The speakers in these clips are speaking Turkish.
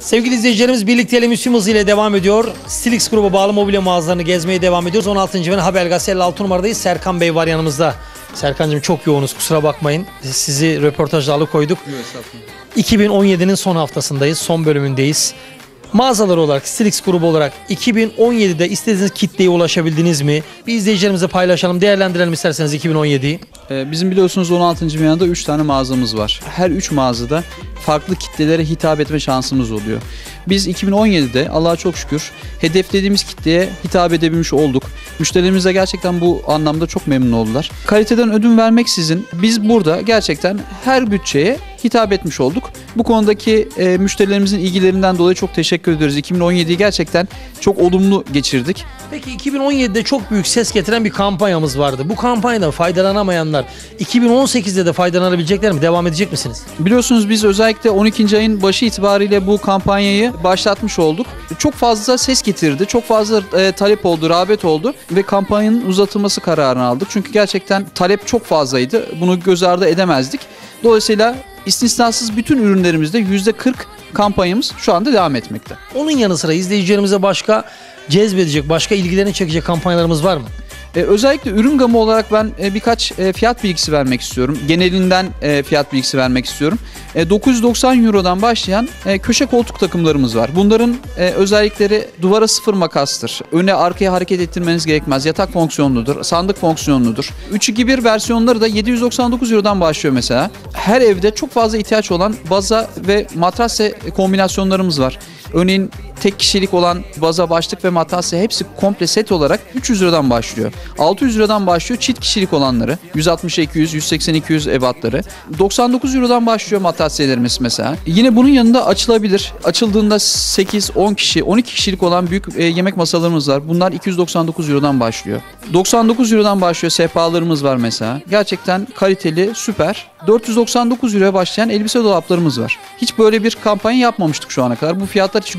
Sevgili izleyicilerimiz birlikteliğimiz tüm hızıyla devam ediyor. Stilix grubu bağlı mobilya mağazalarını gezmeye devam ediyoruz. 16. ve Haber Gazete 56 numaradayız. Serkan Bey var yanımızda. Serkan'cığım çok yoğunuz kusura bakmayın. Sizi röportajla alıkoyduk. 2017'nin son haftasındayız, son bölümündeyiz. Mağazalar olarak, Stilix grubu olarak 2017'de istediğiniz kitleye ulaşabildiniz mi? Bir izleyicilerimize paylaşalım, değerlendirelim isterseniz 2017'yi. Ee, Bizim biliyorsunuz 16. binada 3 tane mağazamız var. Her 3 mağazada farklı kitlelere hitap etme şansımız oluyor. Biz 2017'de Allah'a çok şükür hedeflediğimiz kitleye hitap edebilmiş olduk. Müşterilerimiz de gerçekten bu anlamda çok memnun oldular. Kaliteden ödün vermeksizin biz burada gerçekten her bütçeye hitap etmiş olduk. Bu konudaki e, müşterilerimizin ilgilerinden dolayı çok teşekkür ediyoruz. 2017'yi gerçekten çok olumlu geçirdik. Peki 2017'de çok büyük ses getiren bir kampanyamız vardı. Bu kampanyadan faydalanamayanlar 2018'de de faydalanabilecekler mi? Devam edecek misiniz? Biliyorsunuz biz özellikle 12. ayın başı itibariyle bu kampanyayı başlatmış olduk. Çok fazla ses getirdi, çok fazla e, talep oldu, rağbet oldu ve kampanyanın uzatılması kararını aldık. Çünkü gerçekten talep çok fazlaydı. Bunu göz ardı edemezdik. Dolayısıyla istisnasız bütün ürünlerimizde %40 kampanyamız şu anda devam etmekte. Onun yanı sıra izleyicilerimize başka cezbedecek, başka ilgilerini çekecek kampanyalarımız var mı? E, özellikle ürün gamı olarak ben e, birkaç e, fiyat bilgisi vermek istiyorum. Genelinden e, fiyat bilgisi vermek istiyorum. E, 990 Euro'dan başlayan e, köşe koltuk takımlarımız var. Bunların e, özellikleri duvara sıfır makastır. Öne arkaya hareket ettirmeniz gerekmez. Yatak fonksiyonludur, sandık fonksiyonludur. 3-2-1 versiyonları da 799 Euro'dan başlıyor mesela. Her evde çok fazla ihtiyaç olan baza ve matrase kombinasyonlarımız var. Örneğin tek kişilik olan baza, başlık ve matrase hepsi komple set olarak 300 liradan başlıyor. 600 liradan başlıyor çift kişilik olanları. 160 200, 180 200 ebatları. 99 eurodan başlıyor matraselerimiz mesela. Yine bunun yanında açılabilir. Açıldığında 8, 10 kişi, 12 kişilik olan büyük e, yemek masalarımız var. Bunlar 299 eurodan başlıyor. 99 eurodan başlıyor sehpalarımız var mesela. Gerçekten kaliteli, süper. 499 euroya başlayan elbise dolaplarımız var. Hiç böyle bir kampanya yapmamıştık şu ana kadar. Bu fiyatlar hiç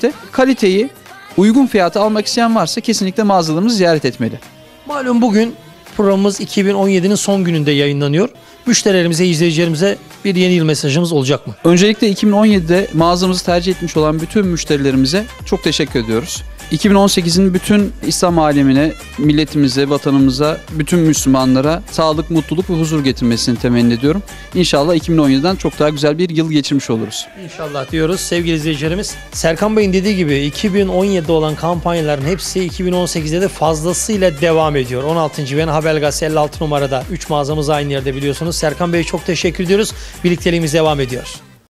görülmemişti. Kaliteyi uygun fiyata almak isteyen varsa kesinlikle mağazalarımızı ziyaret etmeli. Malum bugün programımız 2017'nin son gününde yayınlanıyor. Müşterilerimize, izleyicilerimize bir yeni yıl mesajımız olacak mı? Öncelikle 2017'de mağazamızı tercih etmiş olan bütün müşterilerimize çok teşekkür ediyoruz. 2018'in bütün İslam alemine, milletimize, vatanımıza, bütün Müslümanlara sağlık, mutluluk ve huzur getirmesini temenni ediyorum. İnşallah 2017'den çok daha güzel bir yıl geçirmiş oluruz. İnşallah diyoruz sevgili izleyicilerimiz. Serkan Bey'in dediği gibi 2017'de olan kampanyaların hepsi 2018'de de fazlasıyla devam ediyor. 16. ve Haber Gazete 56 numarada 3 mağazamız aynı yerde biliyorsunuz. Serkan Bey'e çok teşekkür ediyoruz. Birlikteliğimiz devam ediyor.